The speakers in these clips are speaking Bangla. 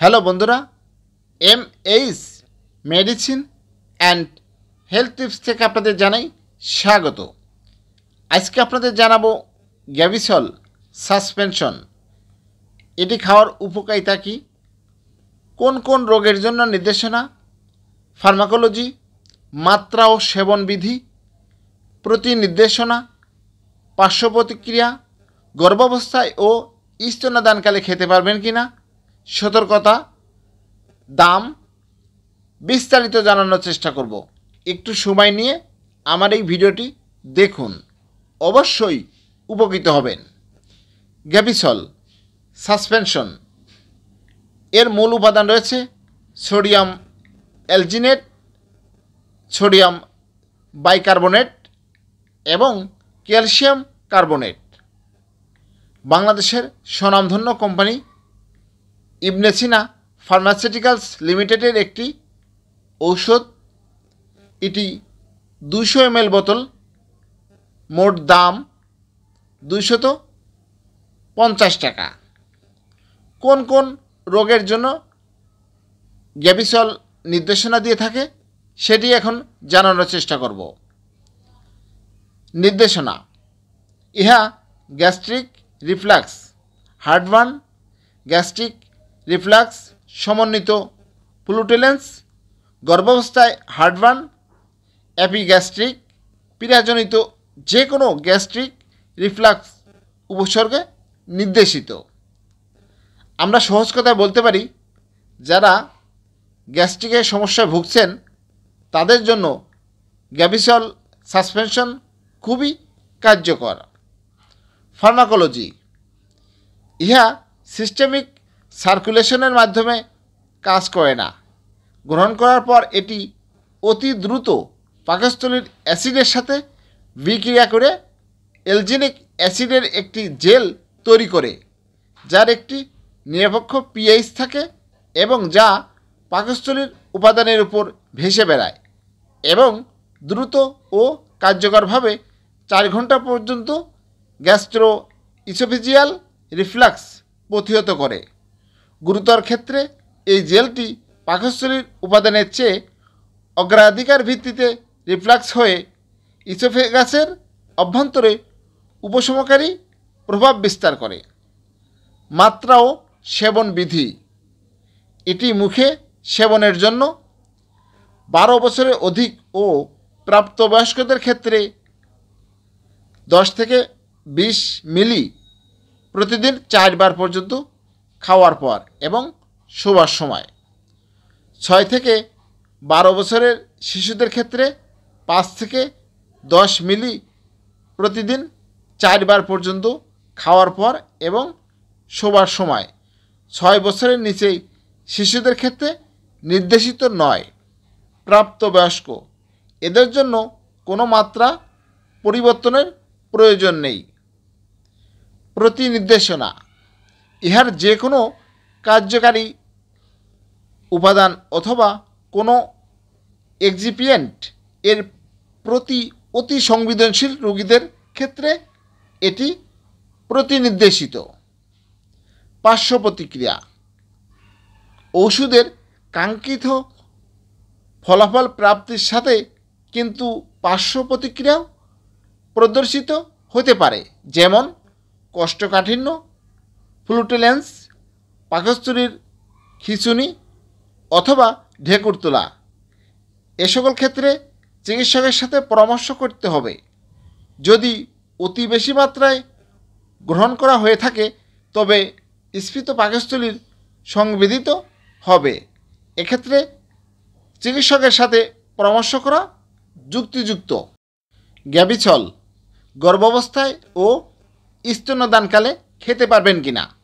হ্যালো বন্ধুরা, M H medicine and health tips থেকে আপনাদের জানাই স্বাগত। আজকে আপনাদের জানাব গ্যাভিসল সাসপেনশন। এটি খাওয়ার উপকারিতা কী? কোন কোন রোগের জন্য নির্দেশনা? ফার্মাকোলজি, মাত্রা ও সেবন বিধি, প্রতি নির্দেশনা, পার্শ্ব প্রতিক্রিয়া, গর্ভাবস্থায় ও স্তন্যদানকালে খেতে পারবেন কি না সতর্কতা, দাম বিস্তারিত জানানোর চেষ্টা করব। একটু সময় নিয়ে আমার এই ভিডিওটি দেখুন। অবশ্যই উপকৃত হবেন। Gavisol suspension. এর মূল উপাদান রয়েছে সোডিয়াম অ্যালজিনেট, সোডিয়াম বাইকার্বনেট এবং ক্যালসিয়াম কার্বনেট। বাংলাদেশের স্বনামধন্য কোম্পানি ইবনেসিনা ফার্মাসিউটিক্যালস লিমিটেডের একটি ঔষধ। এটি দুশো এমএল বোতল, মোট দাম দুইশত পঞ্চাশ টাকা। কোন কোন রোগের জন্য গ্যাবিসল নির্দেশনা দিয়ে থাকে, সেটি এখন জানানোর চেষ্টা করব। নির্দেশনা, ইহা gastric reflux heartburn gastric reflux, সমন্বিত, প্লুটেলেন্স, গর্ভাবস্থায় হার্টবার্ন, অ্যাপিগ্যাস্ট্রিক, পীড়াজনিত যে কোনো গ্যাস্ট্রিক রিফ্লাক্স উপসর্গে নির্দেশিত। আমরা সহজ কথায় বলতে পারি, যারা গ্যাস্ট্রিকের সমস্যায় ভুগছেন, তাদের জন্য গ্যাবিসল সাসপেনশন খুবই কার্যকর। ফার্মাকোলজি, ইহা সিস্টেমিক সার্কুলেশনের মাধ্যমে কাজ করে না। গ্রহণ করার পর এটি অতি দ্রুত পাকস্থলীর অ্যাসিডের সাথে বিক্রিয়া করে এলজিনিক অ্যাসিডের একটি জেল তৈরি করে, যার একটি নিরপেক্ষ পিএইচ থাকে এবং যা পাকস্থলীর উপাদানের উপর ভেসে বেড়ায় এবং দ্রুত ও কার্যকরভাবে চার ঘণ্টা পর্যন্ত গ্যাস্ট্রো ইসোফিজিয়াল রিফ্লাক্স প্রতিহত করে। গুরুতর ক্ষেত্রে এই জেলটি পাকস্থলীর উপাদানের চেয়ে অগ্রাধিকার ভিত্তিতে রিফ্লাক্স হয়ে ইসোফেগাসের অভ্যন্তরে উপশমকারী প্রভাব বিস্তার করে। মাত্রা ও সেবন বিধি। এটি মুখে সেবনের জন্য বারো বছরের অধিক ও প্রাপ্তবয়স্কদের ক্ষেত্রে দশ থেকে বিশ মিলি প্রতিদিন চারবার পর্যন্ত খাওয়ার পর এবং শোবার সময়। ছয় থেকে বারো বছরের শিশুদের ক্ষেত্রে পাঁচ থেকে দশ মিলি প্রতিদিন চারবার পর্যন্ত খাওয়ার পর এবং শোবার সময়। ছয় বছরের নিচেই শিশুদের ক্ষেত্রে নির্দেশিত নয়, প্রাপ্তবয়স্ক। এদের জন্য কোনো মাত্রা পরিবর্তনের প্রয়োজন নেই। প্রতি নির্দেশনা ইহার যে কোনো কার্যকারী উপাদান অথবা কোনো এক্সিপিয়েন্ট এর প্রতি অতি সংবেদনশীল রোগীদের ক্ষেত্রে এটি প্রতিনির্দেশিত। পার্শ্ব প্রতিক্রিয়া। ওষুধের কাঙ্ক্ষিত ফলাফল প্রাপ্তির সাথে কিন্তু পার্শ্ব প্রতিক্রিয়াও প্রদর্শিত হতে পারে, যেমন কোষ্ঠকাঠিন্য ফ্লুটেলেন্স, পাকস্থলীর খিচুনি অথবা ঢেকুর তোলা। এ সকল ক্ষেত্রে চিকিৎসকের সাথে পরামর্শ করতে হবে। যদি অতি বেশি মাত্রায় গ্রহণ করা হয়ে থাকে, তবে স্ফীত পাকস্থলীর সংবেদিত হবে। এক্ষেত্রে চিকিৎসকের সাথে পরামর্শ করা যুক্তিযুক্ত। গ্যাবিছল, গর্ভাবস্থায় ও স্তন্যদানকালে খেতে পারবেন কি না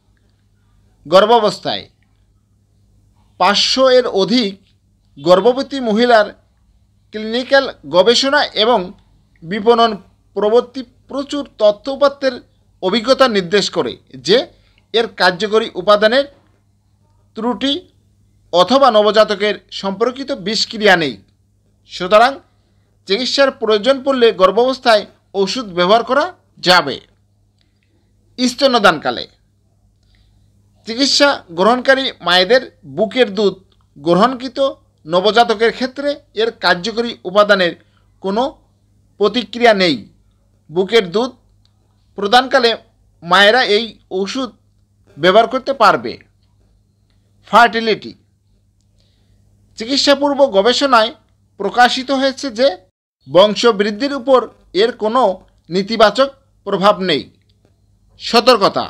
গর্ভাবস্থায়। পাঁচশো এর অধিক গর্ভবতী মহিলার ক্লিনিক্যাল গবেষণা এবং বিপণন প্রবর্তী প্রচুর তথ্য উপাত্তের অভিজ্ঞতা নির্দেশ করে যে এর কার্যকরী উপাদানের ত্রুটি অথবা নবজাতকের সম্পর্কিত বিষক্রিয়া নেই। সুতরাং চিকিৎসার প্রয়োজন পড়লে গর্ভাবস্থায় ওষুধ ব্যবহার করা যাবে। স্তন্যদানকালে চিকিৎসা গ্রহণকারী মায়েদের বুকের দুধ গ্রহণকৃত নবজাতকের ক্ষেত্রে এর কার্যকরী উপাদানের কোনো প্রতিক্রিয়া নেই। বুকের দুধ প্রদানকালে মায়েরা এই ওষুধ ব্যবহার করতে পারবে। ফার্টিলিটি চিকিৎসাপূর্ব গবেষণায় প্রকাশিত হয়েছে যে বংশবৃদ্ধির উপর এর কোনো নেতিবাচক প্রভাব নেই। সতর্কতা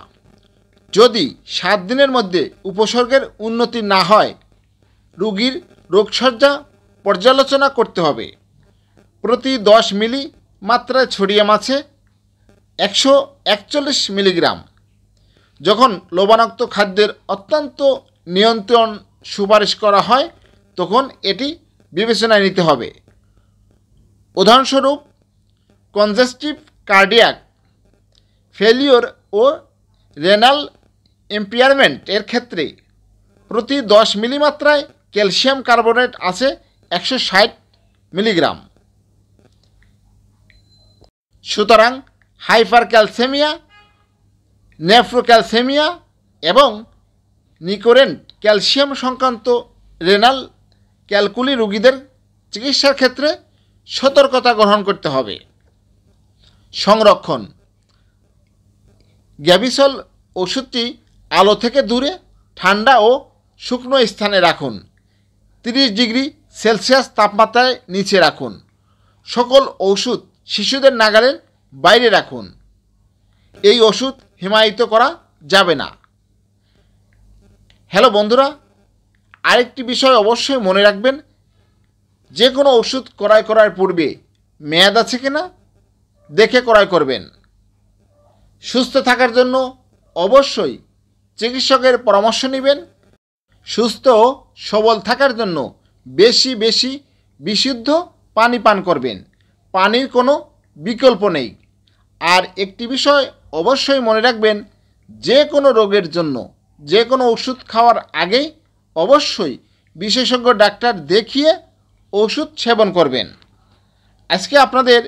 যদি সাত দিনের মধ্যে উপসর্গের উন্নতি না হয়, রোগীর রোগসজ্জা পর্যালোচনা করতে হবে। প্রতি দশ মিলি মাত্রায় ছড়িয়ে মাছে একশো একচল্লিশ মিলিগ্রাম। যখন লবণাক্ত খাদ্যের অত্যন্ত নিয়ন্ত্রণ সুপারিশ করা হয়, তখন এটি বিবেচনায় নিতে হবে। উদাহরণস্বরূপ, কনজেস্টিভ কার্ডিয়াক, ফেলিওর ও রেনাল এম্পিয়ারমেন্ট এর ক্ষেত্রে প্রতি দশ মিলিমাত্রায় ক্যালসিয়াম কার্বোনেট আছে একশো ষাট মিলিগ্রাম। সুতরাং হাইপার ক্যালসেমিয়া নেফ্রোক্যালসেমিয়া এবং নিকোরেন্ট ক্যালসিয়াম সংক্রান্ত রেনাল ক্যালকুলি রোগীদের চিকিৎসার ক্ষেত্রে সতর্কতা গ্রহণ করতে হবে। সংরক্ষণ। গ্যাবিসল ওষুধটি আলো থেকে দূরে, ঠান্ডা ও শুকনো স্থানে রাখুন। তিরিশ ডিগ্রি সেলসিয়াস তাপমাত্রায় নিচে রাখুন। সকল ওষুধ শিশুদের নাগালের বাইরে রাখুন। এই ওষুধ হিমায়িত করা যাবে না। হ্যালো বন্ধুরা, আরেকটি বিষয় অবশ্যই মনে রাখবেন, যে কোনো ওষুধ ক্রয় করার পূর্বে মেয়াদ আছে কিনা, দেখে ক্রয় করবেন। সুস্থ থাকার জন্য অবশ্যই চিকিৎসকের পরামর্শ নেবেন। সুস্থ, সবল থাকার জন্য বেশি বেশি বিশুদ্ধ পানি পান করবেন। পানির কোনো বিকল্প নেই। আর একটি বিষয় অবশ্যই মনে রাখবেন, যে কোনো রোগের জন্য, যে কোনো ওষুধ খাওয়ার আগেই অবশ্যই বিশেষজ্ঞ ডাক্তার দেখিয়ে ওষুধ সেবন করবেন। আজকে আপনাদের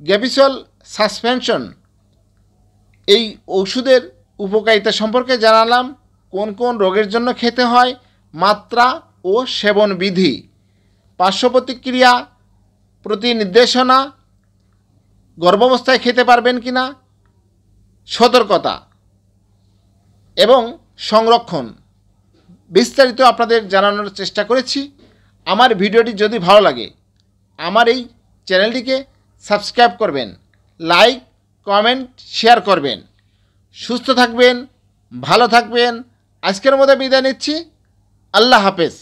গ্যাপিসল সাসপেনশন এই ওষুধের উপকারিতা সম্পর্কে জানালাম, কোন কোন রোগের জন্য খেতে হয়, মাত্রা ও সেবন বিধি পার্শ্ব প্রতিক্রিয়া প্রতি নির্দেশনা গর্ভাবস্থায় খেতে পারবেন কি না সতর্কতা এবং সংরক্ষণ বিস্তারিত আপনাদের জানানোর চেষ্টা করেছি। আমার ভিডিওটি যদি ভালো লাগে, আমার এই চ্যানেলটিকে সাবস্ক্রাইব করবেন, লাইক, কমেন্ট, শেয়ার করবেন। সুস্থ থাকবেন ভালো থাকবেন। আজকের মতো বিদায় নিচ্ছি। আল্লাহ হাফেজ।